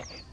fantastic